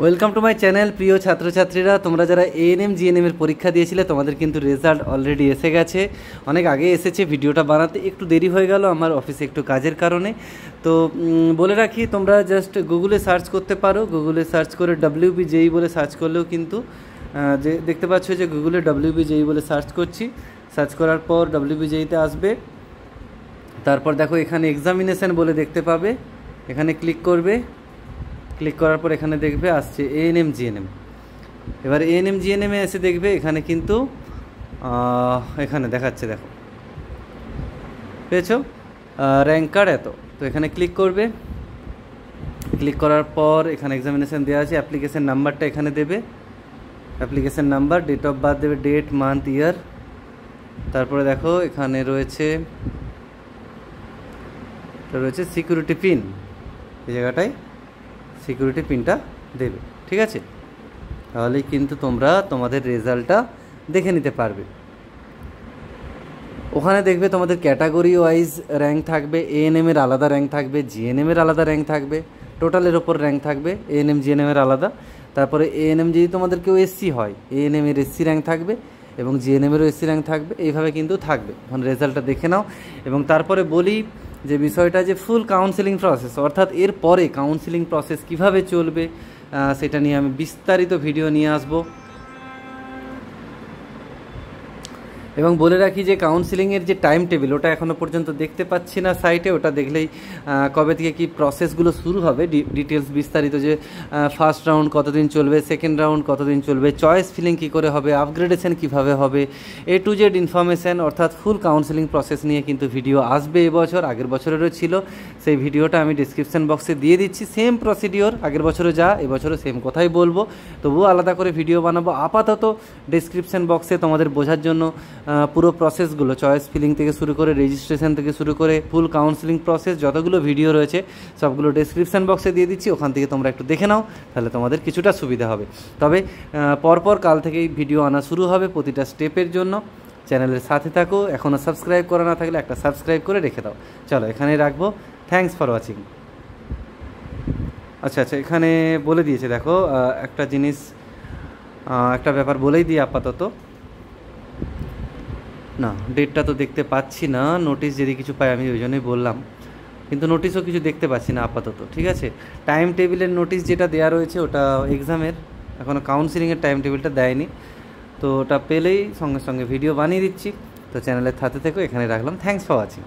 Welcome to my channel প্রিয় ছাত্রছাত্রীরা। তোমরা যারা এএনএম জিএনএম এর পরীক্ষা দিয়েছিলে, তোমাদের কিন্তু রেজাল্ট অলরেডি এসে গেছে। অনেক আগে এসেছে, ভিডিওটা বানাতে একটু দেরি হয়ে গেল, আমার অফিসে একটু কাজের কারণে। তো বলে রাখি, তোমরা জাস্ট গুগলে সার্চ করতে পারো। গুগলে সার্চ করে ডাব্লিউবি জেই বলে সার্চ করলেও কিন্তু যে, দেখতে পাচ্ছ যে গুগলে ডাব্লিউবি জেই বলে সার্চ করছি। সার্চ করার পর ডাব্লিউবি জেইতে আসবে। তারপর দেখো, এখানে এক্সামিনেশন বলে দেখতে পাবে। এখানে ক্লিক করবে। ক্লিক করার পর এখানে দেখবে আসছে এএনএম জিএনএম এবার এএনএম জিএনএমে এসে দেখবে এখানে কিন্তু এখানে দেখাচ্ছে, দেখো। পেয়েছ? র্যাঙ্ক কার্ড এত। তো এখানে ক্লিক করবে। ক্লিক করার পর এখানে এক্সামিনেশন দেওয়া আছে। অ্যাপ্লিকেশান নাম্বারটা এখানে দেবে। Application number date of birth দেবে ডেট মান্থ ইয়ার তারপরে দেখো, এখানে রয়েছে রয়েছে সিকিউরিটি পিন এই জায়গাটায় সিকিউরিটি পিনটা দেবে, ঠিক আছে? তাহলেই কিন্তু তোমরা তোমাদের রেজাল্টটা দেখে নিতে পারবে। ওখানে দেখবে তোমাদের ক্যাটাগরি ওয়াইজ র্যাঙ্ক থাকবে এএনএম এর আলাদা র্যাঙ্ক থাকবে জিএনএম এর আলাদা র্যাঙ্ক থাকবে টোটালের ওপর র্যাঙ্ক থাকবে এএনএম জিএনএম এর আলাদা। তারপরে এএনএম যদি তোমাদের কেউ এসসি হয় এএনএম এর এসসি র্যাঙ্ক থাকবে এবং জিএনএম এরও এসসি র্যাঙ্ক থাকবে, এইভাবে কিন্তু থাকবে। এখন রেজাল্টটা দেখে নাও। এবং তারপরে বলি যে বিষয়টা যে ফুল কাউন্সেলিং প্রসেস অর্থাৎ এর পরে কাউন্সেলিং প্রসেস কীভাবে চলবে সেটা নিয়ে আমি বিস্তারিত ভিডিও নিয়ে আসব। এবং বলে রাখি যে কাউন্সিলিংয়ের যে টাইম টেবিল ওটা এখনও পর্যন্ত দেখতে পাচ্ছি না সাইটে ওটা দেখলেই কবে থেকে কি প্রসেসগুলো শুরু হবে ডিটেলস বিস্তারিত যে ফার্স্ট রাউন্ড কতদিন চলবে সেকেন্ড রাউন্ড কতদিন চলবে চয়েস ফিলিং কী করে হবে আপগ্রেডেশন কীভাবে হবে এ টু জেড ইনফরমেশান অর্থাৎ ফুল কাউন্সিলিং প্রসেস নিয়ে কিন্তু ভিডিও আসবে এবছর আগের বছরেরও ছিল, সেই ভিডিওটা আমি ডিসক্রিপশন বক্সে দিয়ে দিচ্ছি সেম প্রসিডিওর আগের বছরও যা এবছরও সেম কথাই বলব, তবুও আলাদা করে ভিডিও বানাবো, আপাতত ডিসক্রিপশন বক্সে তোমাদের বোঝার জন্য পুরো প্রসেসগুলো চয়েস ফিলিং থেকে শুরু করে রেজিস্ট্রেশন থেকে শুরু করে ফুল কাউন্সিলিং প্রসেস যতগুলো ভিডিও রয়েছে, সবগুলো ডিসক্রিপশন বক্সে দিয়ে দিচ্ছি, ওখান থেকে তোমরা একটু দেখে নাও, তাহলে তোমাদের কিছুটা সুবিধা হবে। তবে পরপর কাল থেকেই ভিডিও আনা শুরু হবে প্রতিটা স্টেপের জন্য। চ্যানেলের সাথে থাকো এখনও সাবস্ক্রাইব করা না থাকলে একটা সাবস্ক্রাইব করে রেখে দাও। চলো, এখানে রাখব। থ্যাঙ্কস ফর ওয়াচিং আচ্ছা আচ্ছা এখানে বলে দিয়েছে, দেখো একটা জিনিস একটা ব্যাপার বলেই দিই আপাতত। না ডেটটা তো দেখতে পাচ্ছি না নোটিশ যদি কিছু পাই আমি ওই জন্যই বললাম। কিন্তু নোটিশও কিছু দেখতে পাচ্ছি না আপাতত, ঠিক আছে? টাইম টেবিলের নোটিশ যেটা দেওয়া রয়েছে ওটা এক্সামের এখনও কাউন্সিলিংয়ের টাইম টেবিলটা দেয়নি। তো ওটা পেলেই সঙ্গে সঙ্গে ভিডিও বানিয়ে দিচ্ছি। তো চ্যানেলের থাকতে থেকেও এখানে রাখলাম। Thanks for watching